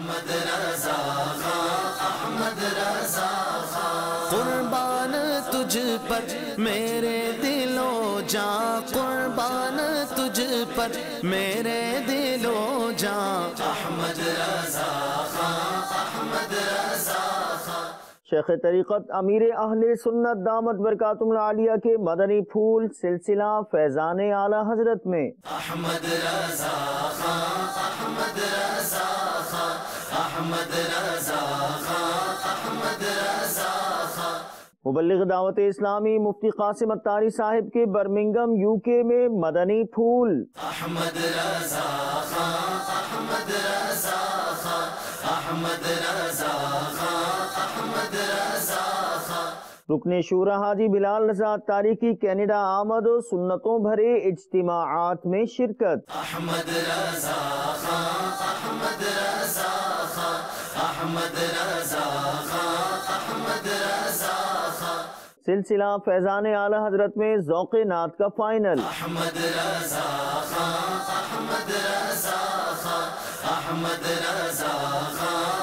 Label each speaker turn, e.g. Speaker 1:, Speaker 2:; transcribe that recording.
Speaker 1: अहमद रजा अहमद रजा
Speaker 2: कुर्बान तुझ पर मेरे दिलो जा कुर्बान तुझ पर मेरे दिलो जा।
Speaker 1: अहमद रजा अहमद रजा
Speaker 3: शेख तरीक़त अमीर अहले सुन्नत दामत बरकातुल आलिया के मदनी फूल सिलसिला फैज़ान आला हज़रत में।
Speaker 1: अहमद रजा अहमद रजा अहमद रजा
Speaker 3: मुबल्लिग दावत इस्लामी मुफ्ती कासिम अत्तारी साहिब के बर्मिंगम यूके में मदनी फूल।
Speaker 1: अहमद रजा अहमद रजा अहमद रजा अहमद रजा
Speaker 3: रुकने शूरा हाजी बिलाल रजा तारी की कैनेडा आमद और सुन्नतों भरे इज्तिमाआत में शिरकत।
Speaker 1: अहमद रजा अहमद रजा अहमद रजा
Speaker 3: सिलसिला फैजान आला हज़रत में जौक नात का फाइनल
Speaker 1: अहमद रजा अहमद रजा अहमद रजा अहमद रजा